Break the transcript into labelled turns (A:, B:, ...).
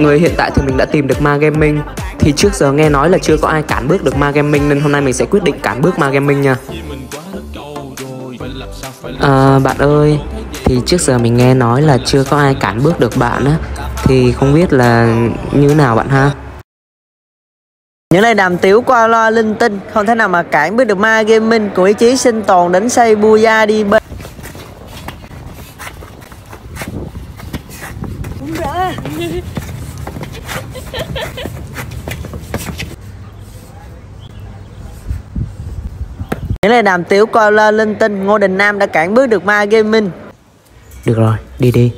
A: mọi người, hiện tại thì mình đã tìm được Ma Gaming. Thì trước giờ nghe nói là chưa có ai cản bước được Ma Gaming Nên hôm nay mình sẽ quyết định cản bước Ma Gaming nha. À, bạn ơi, thì trước giờ mình nghe nói là chưa có ai cản bước được bạn á. Thì không biết là như thế nào bạn ha?
B: Những lời đàm tiếu qua loa linh tinh Không thể nào mà cản bước được ma gaming Của ý chí sinh tồn đến xây Buya đi bên Những lời đàm tiếu coi lên linh tinh Ngô Đình Nam đã cản bước được ma gaming.
A: Được rồi, đi đi.